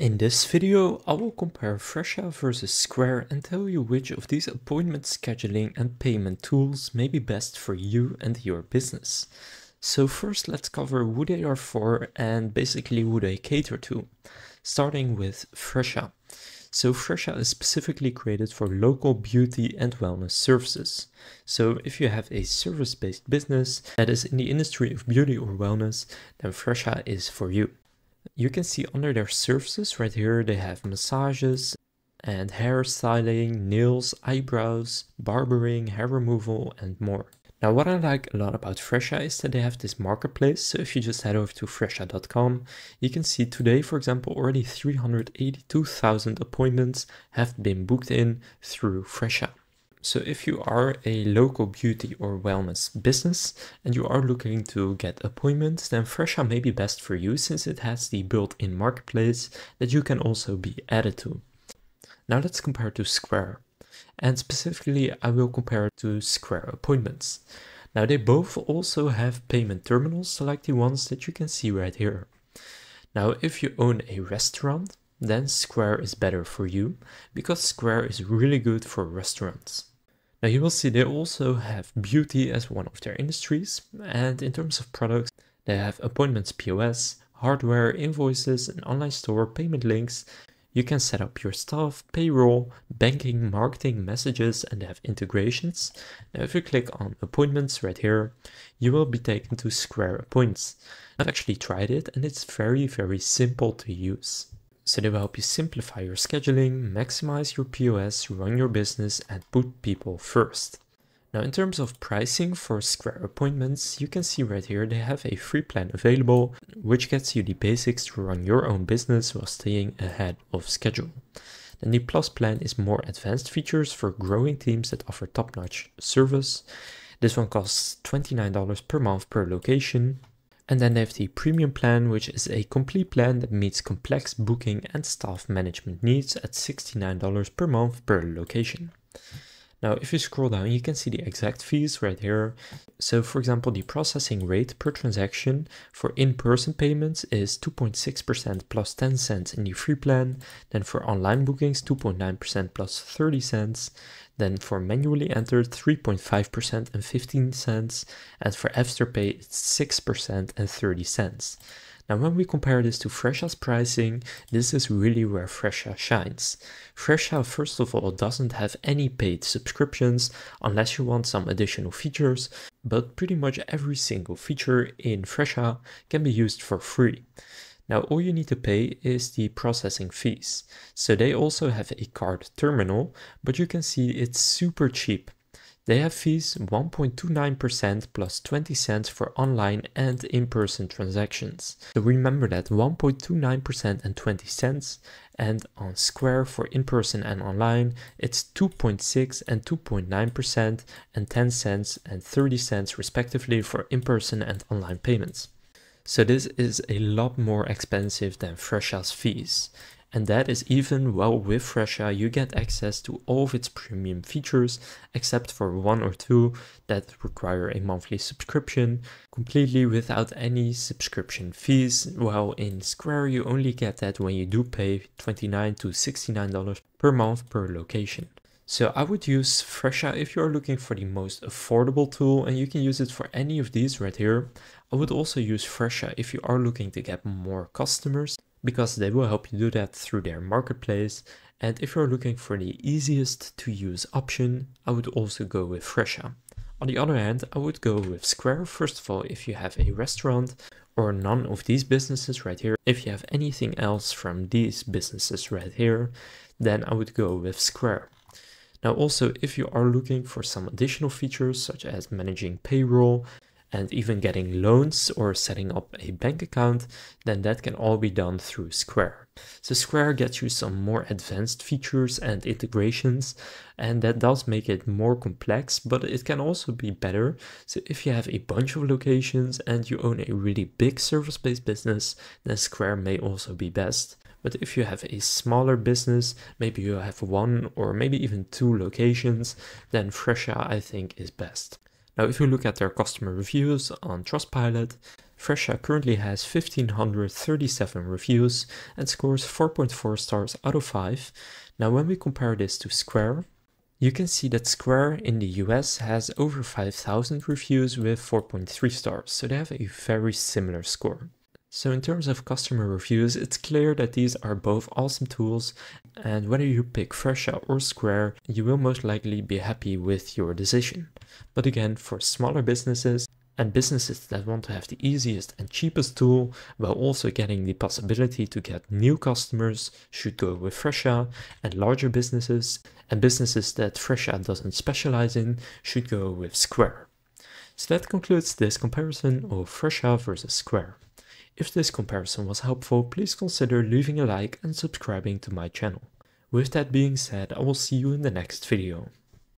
In this video, I will compare Fresha versus Square and tell you which of these appointment scheduling and payment tools may be best for you and your business. So first let's cover who they are for and basically who they cater to, starting with Fresha. So Fresha is specifically created for local beauty and wellness services. So if you have a service-based business that is in the industry of beauty or wellness, then Fresha is for you. You can see under their services right here, they have massages and hairstyling, nails, eyebrows, barbering, hair removal, and more. Now, what I like a lot about Fresha is that they have this marketplace. So if you just head over to fresha.com, you can see today, for example, already 382,000 appointments have been booked in through Fresha. So if you are a local beauty or wellness business and you are looking to get appointments, then Fresha may be best for you since it has the built-in marketplace that you can also be added to. Now let's compare to Square. And specifically, I will compare it to Square appointments. Now they both also have payment terminals like the ones that you can see right here. Now if you own a restaurant, then Square is better for you because Square is really good for restaurants. Now you will see they also have beauty as one of their industries and in terms of products they have appointments POS, hardware, invoices, an online store, payment links. You can set up your staff, payroll, banking, marketing, messages and they have integrations. Now if you click on appointments right here, you will be taken to Square Appointments. I've actually tried it and it's very very simple to use. So they will help you simplify your scheduling, maximize your POS, run your business, and put people first. Now in terms of pricing for Square appointments, you can see right here they have a free plan available, which gets you the basics to run your own business while staying ahead of schedule. Then the Plus plan is more advanced features for growing teams that offer top-notch service. This one costs $29 per month per location, and then they have the premium plan, which is a complete plan that meets complex booking and staff management needs at $69 per month per location. Now, if you scroll down, you can see the exact fees right here. So for example, the processing rate per transaction for in-person payments is 2.6% plus 10 cents in the free plan. Then for online bookings, 2.9% plus 30 cents. Then for manually entered, 3.5% and 15 cents. And for Afterpay, it's 6% and 30 cents. Now when we compare this to Fresha's pricing, this is really where Fresha shines. Fresha first of all doesn't have any paid subscriptions unless you want some additional features, but pretty much every single feature in Fresha can be used for free. Now all you need to pay is the processing fees. So they also have a card terminal, but you can see it's super cheap. They have fees 1.29% plus 20 cents for online and in-person transactions. So remember that 1.29% and 20 cents and on Square for in-person and online it's 2.6 and 2.9% and 10 cents and 30 cents respectively for in-person and online payments. So this is a lot more expensive than Fresha's fees. And that is even while with Fresha you get access to all of its premium features except for one or two that require a monthly subscription completely without any subscription fees while in Square you only get that when you do pay 29 to $69 per month per location. So I would use Fresha if you're looking for the most affordable tool and you can use it for any of these right here. I would also use Fresha if you are looking to get more customers because they will help you do that through their marketplace. And if you're looking for the easiest to use option, I would also go with Fresha. On the other hand, I would go with Square first of all if you have a restaurant or none of these businesses right here. If you have anything else from these businesses right here, then I would go with Square. Now also, if you are looking for some additional features such as managing payroll, and even getting loans or setting up a bank account, then that can all be done through Square. So Square gets you some more advanced features and integrations, and that does make it more complex, but it can also be better. So if you have a bunch of locations and you own a really big service-based business, then Square may also be best. But if you have a smaller business, maybe you have one or maybe even two locations, then Fresha I think is best. Now, if you look at their customer reviews on Trustpilot, Fresha currently has 1537 reviews and scores 4.4 stars out of 5. Now when we compare this to Square, you can see that Square in the US has over 5000 reviews with 4.3 stars, so they have a very similar score. So in terms of customer reviews, it's clear that these are both awesome tools and whether you pick Fresha or Square, you will most likely be happy with your decision. But again, for smaller businesses and businesses that want to have the easiest and cheapest tool while also getting the possibility to get new customers should go with Fresha and larger businesses and businesses that Fresha doesn't specialize in should go with Square. So that concludes this comparison of Fresha versus Square. If this comparison was helpful, please consider leaving a like and subscribing to my channel. With that being said, I will see you in the next video.